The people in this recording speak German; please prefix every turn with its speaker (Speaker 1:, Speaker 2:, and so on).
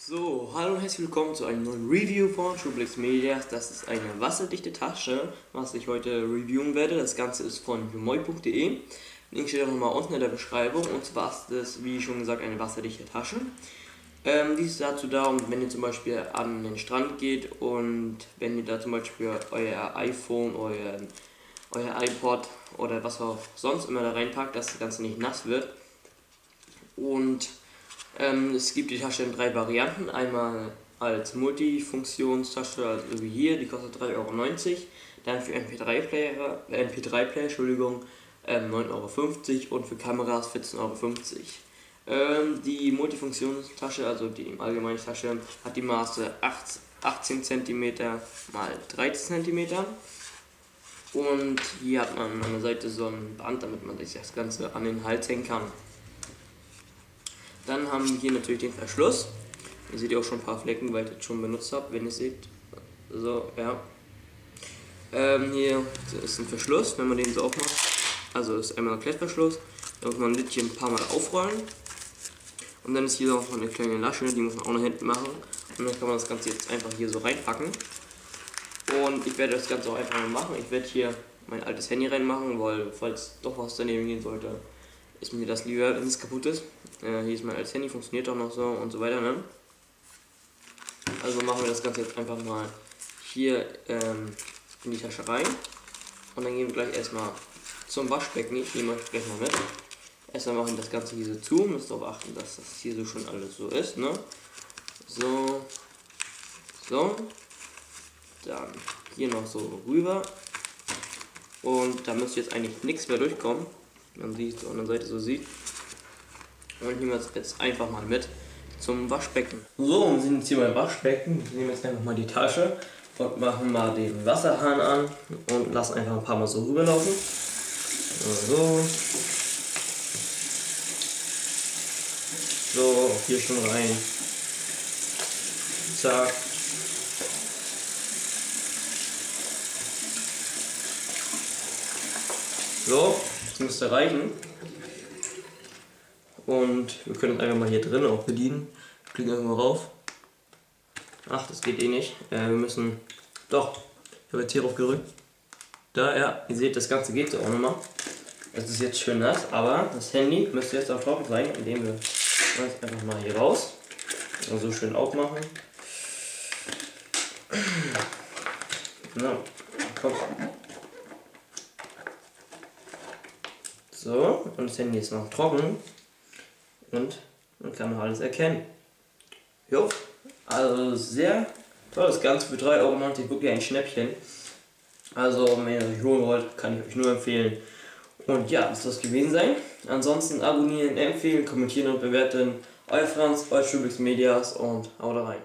Speaker 1: So, hallo und herzlich willkommen zu einem neuen Review von Trueblix Media. Das ist eine wasserdichte Tasche, was ich heute reviewen werde. Das Ganze ist von humoi.de. Link steht auch nochmal unten in der Beschreibung. Und zwar ist das, wie schon gesagt, eine wasserdichte Tasche. Ähm, die ist dazu da, um, wenn ihr zum Beispiel an den Strand geht und wenn ihr da zum Beispiel euer iPhone, euer, euer iPod oder was auch sonst immer da reinpackt, dass das Ganze nicht nass wird. Und ähm, es gibt die Tasche in drei Varianten. Einmal als Multifunktionstasche, also wie hier, die kostet 3,90 Euro. Dann für MP3-Player, äh, MP3-Player, Entschuldigung, ähm, 9,50 Euro und für Kameras 14,50 Euro. Ähm, die Multifunktionstasche, also die allgemeine Tasche, hat die Maße 8, 18 cm mal 13 cm. Und hier hat man an der Seite so ein Band, damit man sich das Ganze an den Hals hängen kann. Dann haben wir hier natürlich den Verschluss. Ihr seht ja auch schon ein paar Flecken, weil ich das schon benutzt habe, wenn ihr seht. So, ja. Ähm, hier ist ein Verschluss, wenn man den so aufmacht. Also ist einmal ein Klettverschluss. Da muss man ein Littchen ein paar Mal aufrollen. Und dann ist hier noch eine kleine Lasche, die muss man auch nach hinten machen. Und dann kann man das Ganze jetzt einfach hier so reinpacken. Und ich werde das Ganze auch einfach mal machen. Ich werde hier mein altes Handy reinmachen, weil falls doch was daneben gehen sollte, ist mir das lieber, wenn es kaputt ist. Äh, hier ist mein altes Handy, funktioniert auch noch so und so weiter. Ne? Also machen wir das Ganze jetzt einfach mal hier ähm, in die Tasche rein. Und dann gehen wir gleich erstmal zum Waschbecken. Ich nehme euch gleich mal mit. Erstmal machen wir das Ganze hier so zu. Müsst darauf achten, dass das hier so schon alles so ist. Ne? So. So. Dann hier noch so rüber. Und da müsste jetzt eigentlich nichts mehr durchkommen man sie zur anderen Seite so sieht. Und ich nehme das jetzt einfach mal mit zum Waschbecken. So, wir sind jetzt hier beim Waschbecken. Ich nehme jetzt einfach mal die Tasche und machen mal den Wasserhahn an und lassen einfach ein paar Mal so rüberlaufen. So. So, hier schon rein. Zack. So, das müsste reichen. Und wir können einfach mal hier drin auch bedienen. Klicken einfach mal rauf. Ach, das geht eh nicht. Äh, wir müssen. Doch, ich habe jetzt hier drauf gedrückt. Da, ja, ihr seht, das Ganze geht so auch nochmal. Es ist jetzt schön nass, aber das Handy müsste jetzt auch trocken sein, indem wir das einfach mal hier raus. Und so schön aufmachen. Genau. Komm. So, und das Handy ist noch trocken. Und man kann noch alles erkennen. Jo, also sehr tolles Ganze für 3,90 Euro, wirklich ein Schnäppchen. Also, wenn ihr euch holen wollt, kann ich euch nur empfehlen. Und ja, das soll es gewesen sein. Ansonsten abonnieren, empfehlen, kommentieren und bewerten. Euer Franz, euer Schubix Medias und haut rein.